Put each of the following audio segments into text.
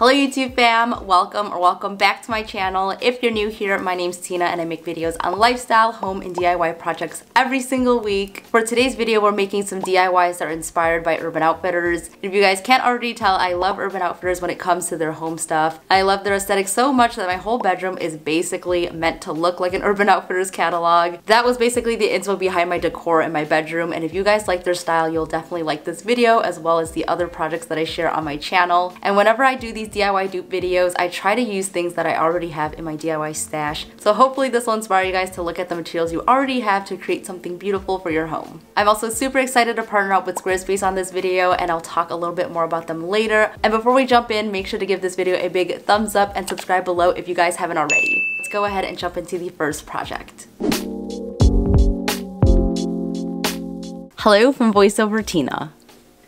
Hello YouTube fam, welcome or welcome back to my channel. If you're new here, my name's Tina and I make videos on lifestyle, home, and DIY projects every single week. For today's video, we're making some DIYs that are inspired by Urban Outfitters. If you guys can't already tell, I love Urban Outfitters when it comes to their home stuff. I love their aesthetic so much that my whole bedroom is basically meant to look like an Urban Outfitters catalog. That was basically the inspo behind my decor in my bedroom, and if you guys like their style, you'll definitely like this video as well as the other projects that I share on my channel. And whenever I do these DIY dupe videos, I try to use things that I already have in my DIY stash. So hopefully this will inspire you guys to look at the materials you already have to create something beautiful for your home. I'm also super excited to partner up with Squarespace on this video and I'll talk a little bit more about them later. And before we jump in, make sure to give this video a big thumbs up and subscribe below if you guys haven't already. Let's go ahead and jump into the first project. Hello from VoiceOver Tina.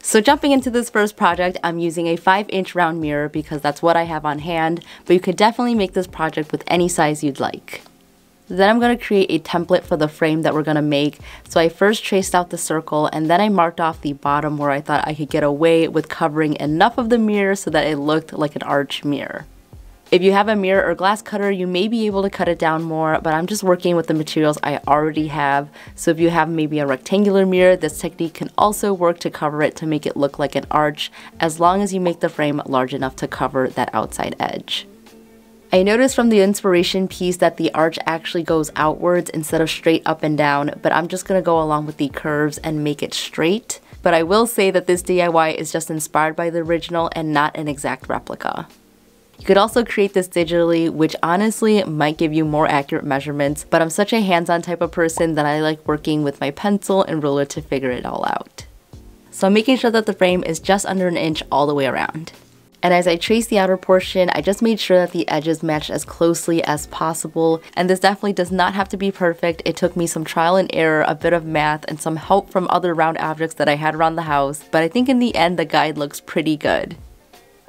So jumping into this first project, I'm using a 5 inch round mirror because that's what I have on hand, but you could definitely make this project with any size you'd like. Then I'm going to create a template for the frame that we're going to make. So I first traced out the circle and then I marked off the bottom where I thought I could get away with covering enough of the mirror so that it looked like an arch mirror. If you have a mirror or glass cutter, you may be able to cut it down more, but I'm just working with the materials I already have. So if you have maybe a rectangular mirror, this technique can also work to cover it to make it look like an arch, as long as you make the frame large enough to cover that outside edge. I noticed from the inspiration piece that the arch actually goes outwards instead of straight up and down, but I'm just gonna go along with the curves and make it straight. But I will say that this DIY is just inspired by the original and not an exact replica. You could also create this digitally, which honestly might give you more accurate measurements, but I'm such a hands-on type of person that I like working with my pencil and ruler to figure it all out. So I'm making sure that the frame is just under an inch all the way around. And as I traced the outer portion, I just made sure that the edges matched as closely as possible. And this definitely does not have to be perfect. It took me some trial and error, a bit of math, and some help from other round objects that I had around the house. But I think in the end, the guide looks pretty good.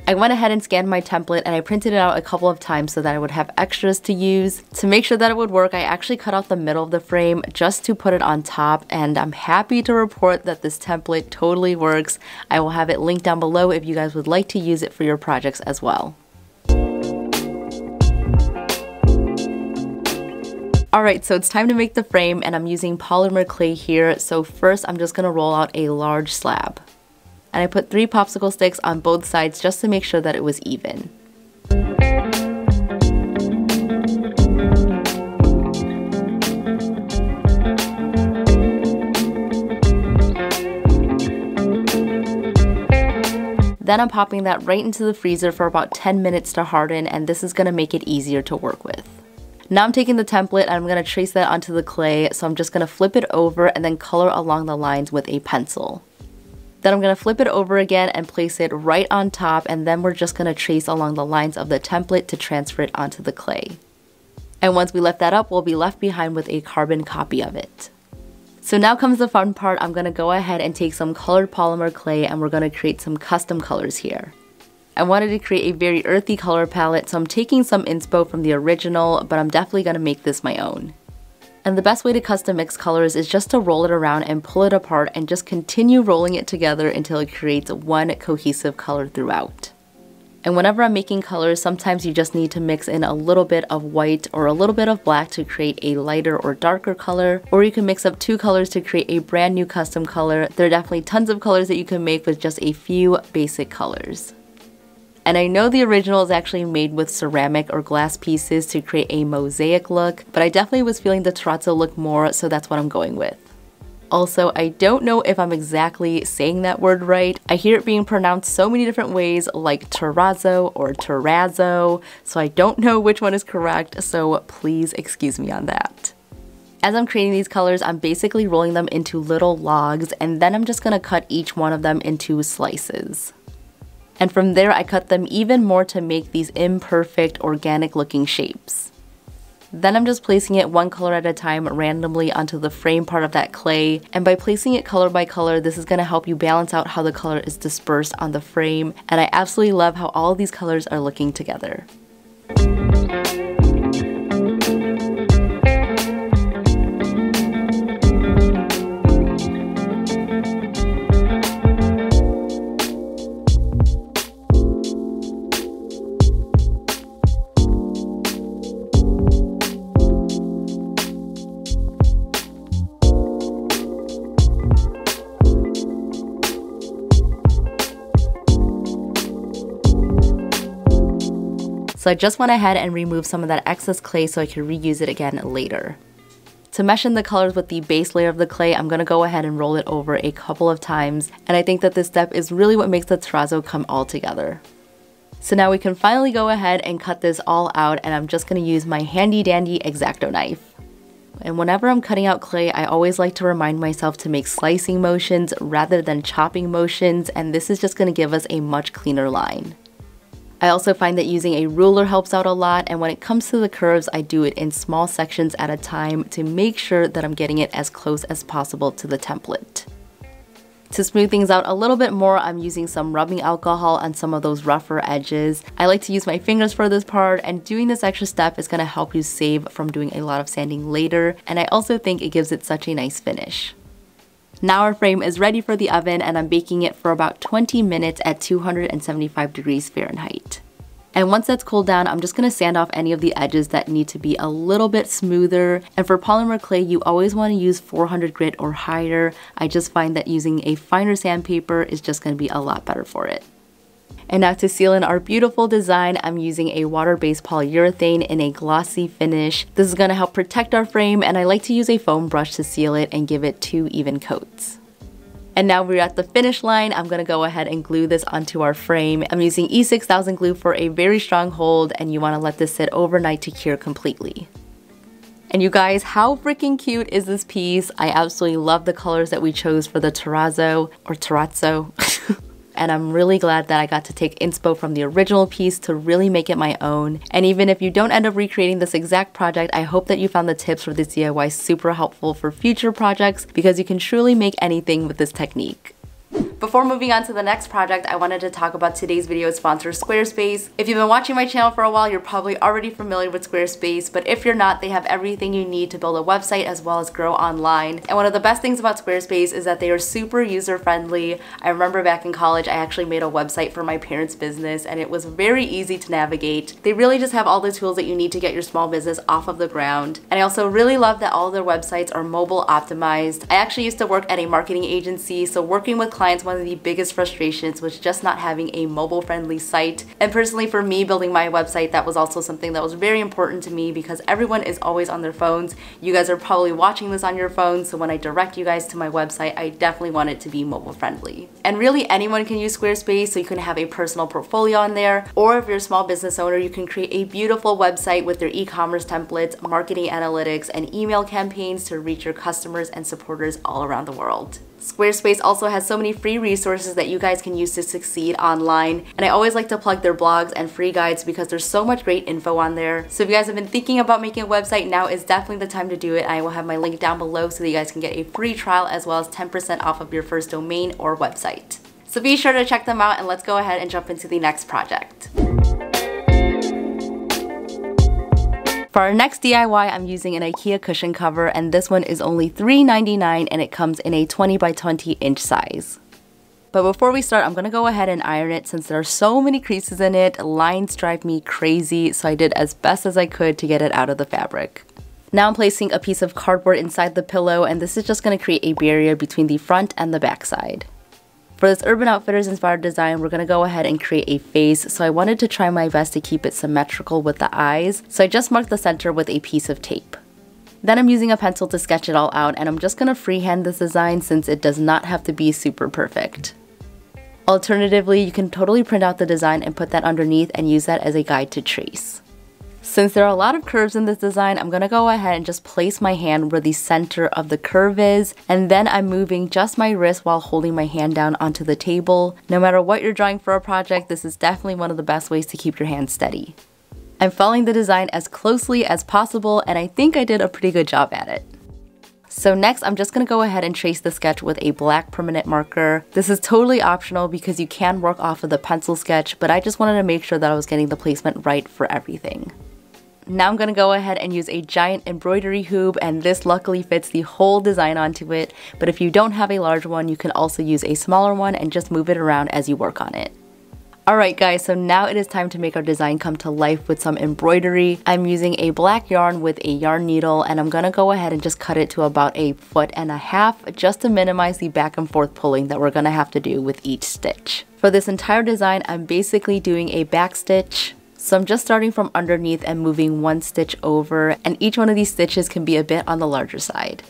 I went ahead and scanned my template and I printed it out a couple of times so that I would have extras to use. To make sure that it would work, I actually cut out the middle of the frame just to put it on top and I'm happy to report that this template totally works. I will have it linked down below if you guys would like to use it for your projects as well. Alright, so it's time to make the frame and I'm using polymer clay here. So first I'm just going to roll out a large slab and I put three popsicle sticks on both sides just to make sure that it was even. Then I'm popping that right into the freezer for about 10 minutes to harden and this is going to make it easier to work with. Now I'm taking the template and I'm going to trace that onto the clay so I'm just going to flip it over and then color along the lines with a pencil. Then I'm to flip it over again and place it right on top and then we're just to trace along the lines of the template to transfer it onto the clay. And once we lift that up, we'll be left behind with a carbon copy of it. So now comes the fun part, I'm to go ahead and take some colored polymer clay and we're to create some custom colors here. I wanted to create a very earthy color palette, so I'm taking some inspo from the original, but I'm definitely to make this my own. And the best way to custom mix colors is just to roll it around and pull it apart and just continue rolling it together until it creates one cohesive color throughout. And whenever I'm making colors, sometimes you just need to mix in a little bit of white or a little bit of black to create a lighter or darker color, or you can mix up two colors to create a brand new custom color. There are definitely tons of colors that you can make with just a few basic colors. And I know the original is actually made with ceramic or glass pieces to create a mosaic look, but I definitely was feeling the terrazzo look more, so that's what I'm going with. Also, I don't know if I'm exactly saying that word right. I hear it being pronounced so many different ways like terrazzo or terrazzo, so I don't know which one is correct, so please excuse me on that. As I'm creating these colors, I'm basically rolling them into little logs and then I'm just gonna cut each one of them into slices. And from there I cut them even more to make these imperfect organic looking shapes. Then I'm just placing it one color at a time randomly onto the frame part of that clay. And by placing it color by color, this is gonna help you balance out how the color is dispersed on the frame. And I absolutely love how all these colors are looking together. So I just went ahead and removed some of that excess clay so I could reuse it again later. To mesh in the colors with the base layer of the clay, I'm gonna go ahead and roll it over a couple of times. And I think that this step is really what makes the terrazzo come all together. So now we can finally go ahead and cut this all out and I'm just gonna use my handy dandy X-Acto knife. And whenever I'm cutting out clay, I always like to remind myself to make slicing motions rather than chopping motions and this is just gonna give us a much cleaner line. I also find that using a ruler helps out a lot and when it comes to the curves, I do it in small sections at a time to make sure that I'm getting it as close as possible to the template. To smooth things out a little bit more, I'm using some rubbing alcohol on some of those rougher edges. I like to use my fingers for this part and doing this extra step is going to help you save from doing a lot of sanding later and I also think it gives it such a nice finish. Now our frame is ready for the oven and I'm baking it for about 20 minutes at 275 degrees Fahrenheit. And once that's cooled down, I'm just gonna sand off any of the edges that need to be a little bit smoother. And for polymer clay, you always wanna use 400 grit or higher. I just find that using a finer sandpaper is just gonna be a lot better for it. And now to seal in our beautiful design, I'm using a water-based polyurethane in a glossy finish. This is gonna help protect our frame and I like to use a foam brush to seal it and give it two even coats. And now we're at the finish line. I'm gonna go ahead and glue this onto our frame. I'm using E6000 glue for a very strong hold and you wanna let this sit overnight to cure completely. And you guys, how freaking cute is this piece? I absolutely love the colors that we chose for the terrazzo or terrazzo. and I'm really glad that I got to take inspo from the original piece to really make it my own. And even if you don't end up recreating this exact project, I hope that you found the tips for this DIY super helpful for future projects because you can truly make anything with this technique. Before moving on to the next project, I wanted to talk about today's video sponsor, Squarespace. If you've been watching my channel for a while, you're probably already familiar with Squarespace, but if you're not, they have everything you need to build a website as well as grow online. And one of the best things about Squarespace is that they are super user-friendly. I remember back in college, I actually made a website for my parents' business and it was very easy to navigate. They really just have all the tools that you need to get your small business off of the ground. And I also really love that all their websites are mobile optimized. I actually used to work at a marketing agency, so working with clients one of the biggest frustrations was just not having a mobile friendly site. And personally for me building my website, that was also something that was very important to me because everyone is always on their phones. You guys are probably watching this on your phone, so when I direct you guys to my website, I definitely want it to be mobile friendly. And really anyone can use Squarespace, so you can have a personal portfolio on there, or if you're a small business owner, you can create a beautiful website with their e-commerce templates, marketing analytics, and email campaigns to reach your customers and supporters all around the world. Squarespace also has so many free resources that you guys can use to succeed online. And I always like to plug their blogs and free guides because there's so much great info on there. So if you guys have been thinking about making a website, now is definitely the time to do it. I will have my link down below so that you guys can get a free trial as well as 10% off of your first domain or website. So be sure to check them out and let's go ahead and jump into the next project. For our next DIY, I'm using an IKEA cushion cover and this one is only $3.99 and it comes in a 20 by 20 inch size. But before we start, I'm gonna go ahead and iron it since there are so many creases in it, lines drive me crazy, so I did as best as I could to get it out of the fabric. Now I'm placing a piece of cardboard inside the pillow and this is just gonna create a barrier between the front and the back side. For this Urban Outfitters inspired design, we're gonna go ahead and create a face, so I wanted to try my best to keep it symmetrical with the eyes, so I just marked the center with a piece of tape. Then I'm using a pencil to sketch it all out, and I'm just gonna freehand this design since it does not have to be super perfect. Alternatively, you can totally print out the design and put that underneath and use that as a guide to trace. Since there are a lot of curves in this design, I'm gonna go ahead and just place my hand where the center of the curve is, and then I'm moving just my wrist while holding my hand down onto the table. No matter what you're drawing for a project, this is definitely one of the best ways to keep your hand steady. I'm following the design as closely as possible, and I think I did a pretty good job at it. So next, I'm just gonna go ahead and trace the sketch with a black permanent marker. This is totally optional because you can work off of the pencil sketch, but I just wanted to make sure that I was getting the placement right for everything. Now I'm gonna go ahead and use a giant embroidery hoop and this luckily fits the whole design onto it, but if you don't have a large one, you can also use a smaller one and just move it around as you work on it. Alright guys, so now it is time to make our design come to life with some embroidery. I'm using a black yarn with a yarn needle and I'm gonna go ahead and just cut it to about a foot and a half just to minimize the back and forth pulling that we're gonna have to do with each stitch. For this entire design, I'm basically doing a back stitch, So I'm just starting from underneath and moving one stitch over and each one of these stitches can be a bit on the larger side.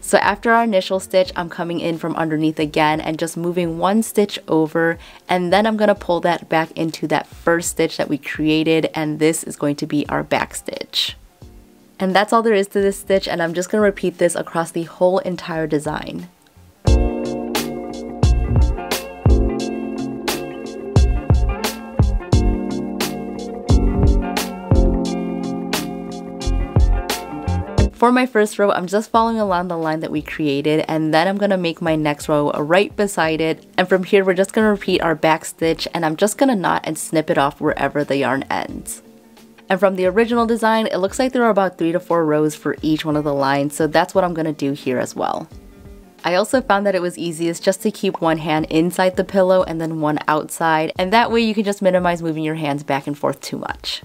So after our initial stitch, I'm coming in from underneath again and just moving one stitch over and then I'm to pull that back into that first stitch that we created and this is going to be our back stitch. And that's all there is to this stitch and I'm just to repeat this across the whole entire design. For my first row, I'm just following along the line that we created and then I'm to make my next row right beside it. And from here, we're just to repeat our back stitch and I'm just to knot and snip it off wherever the yarn ends. And from the original design, it looks like there are about 3 to 4 rows for each one of the lines, so that's what I'm to do here as well. I also found that it was easiest just to keep one hand inside the pillow and then one outside, and that way you can just minimize moving your hands back and forth too much.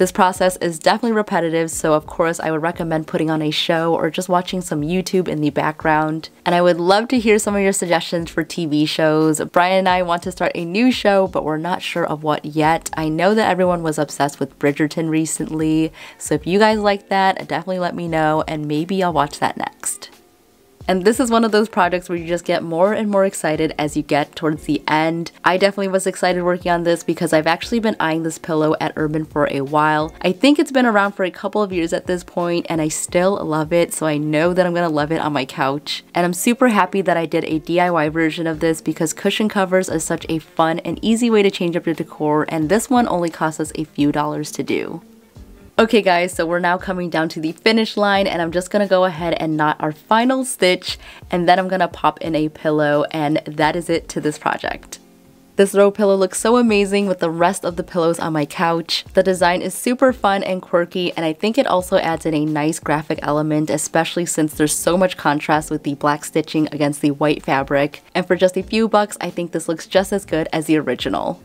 This process is definitely repetitive, so of course I would recommend putting on a show or just watching some YouTube in the background. And I would love to hear some of your suggestions for TV shows. Brian and I want to start a new show, but we're not sure of what yet. I know that everyone was obsessed with Bridgerton recently, so if you guys like that, definitely let me know and maybe I'll watch that next. And this is one of those projects where you just get more and more excited as you get towards the end. I definitely was excited working on this because I've actually been eyeing this pillow at Urban for a while. I think it's been around for a couple of years at this point and I still love it so I know that I'm gonna love it on my couch. And I'm super happy that I did a DIY version of this because cushion covers is such a fun and easy way to change up your decor and this one only cost us a few dollars to do. Okay guys, so we're now coming down to the finish line and I'm just gonna go ahead and knot our final stitch and then I'm gonna pop in a pillow and that is it to this project. This throw pillow looks so amazing with the rest of the pillows on my couch. The design is super fun and quirky and I think it also adds in a nice graphic element especially since there's so much contrast with the black stitching against the white fabric. And for just a few bucks, I think this looks just as good as the original.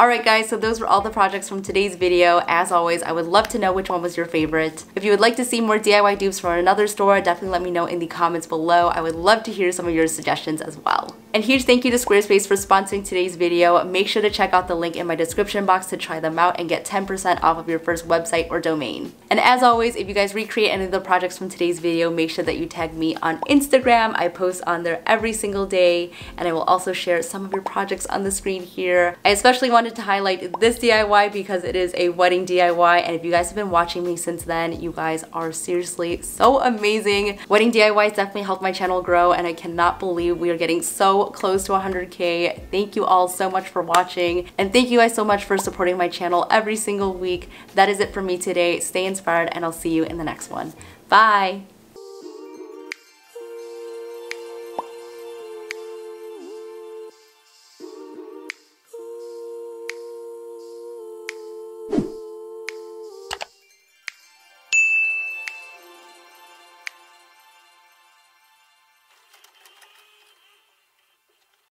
Alright guys, so those were all the projects from today's video. As always, I would love to know which one was your favorite. If you would like to see more DIY dupes from another store, definitely let me know in the comments below. I would love to hear some of your suggestions as well. And huge thank you to Squarespace for sponsoring today's video. Make sure to check out the link in my description box to try them out and get 10% off of your first website or domain. And as always, if you guys recreate any of the projects from today's video, make sure that you tag me on Instagram. I post on there every single day and I will also share some of your projects on the screen here. I especially wanted to highlight this DIY because it is a wedding DIY and if you guys have been watching me since then, you guys are seriously so amazing. Wedding DIYs definitely helped my channel grow and I cannot believe we are getting close to 100k. Thank you all so much for watching and thank you guys so much for supporting my channel every single week. That is it for me today. Stay inspired and I'll see you in the next one. Bye!